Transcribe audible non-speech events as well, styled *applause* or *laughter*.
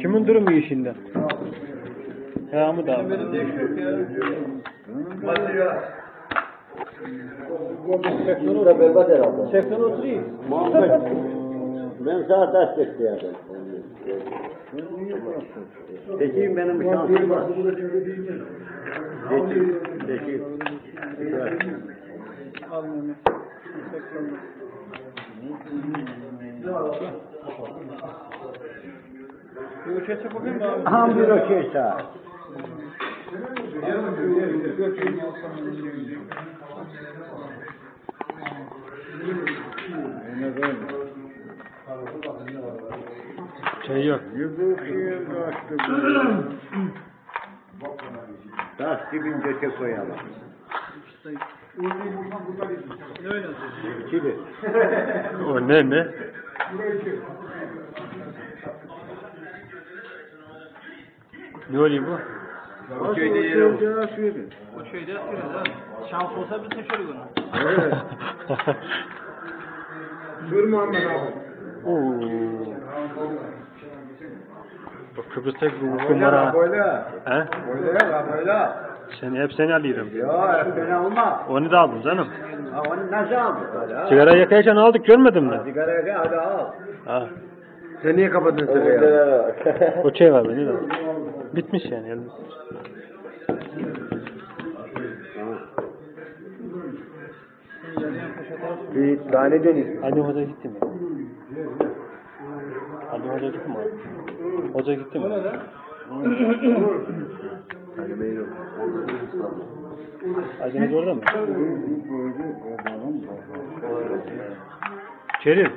Kimin durumu iyi şimdi? Ya mı da? Burada berbat herhalde. 80 oturayım. Muhammed. Ben sana ders bekliyorum. Seçeyim benim şansım var. Seçeyim. Seçeyim. Al Mehmet. Ham bir sağ. Şey yok. Taş dibince çek koyalım. O ne ne? Ne oluyor bu? O köyde yeri O şeyde yapıyoruz ha. Şans olsa biz seçeriz onu. *laughs* Dur Muhammed abi. Oo. Bak Kıbrıs'ta kumara. Böyle. He? Böyle ya böyle. Seni hep seni alıyorum. Ya fena olma. Onu da aldım canım. Ha onu nasıl aldın? Sigara yakayken aldık görmedin mi? Sigara yakın hadi al. Ha. Sen niye kapadın sigarayı? O şey var benim de. Bitmiş yani. yani. Bir tane dönüyor. Hadi hoca gitti mi? Hadi hoca gitti mi? Hoca gitti mi? Hadi meyil Aydınız orada mı? Kerim.